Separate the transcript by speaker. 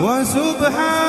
Speaker 1: وسبحان